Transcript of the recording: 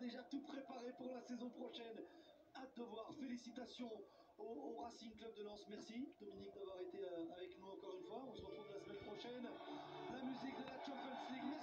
déjà tout préparé pour la saison prochaine. Hâte de voir. Félicitations au, Racing Club de Lens. Merci Dominique d'avoir été euh, avec nous encore une fois. On se retrouve la semaine prochaine. La musique de la Champions League.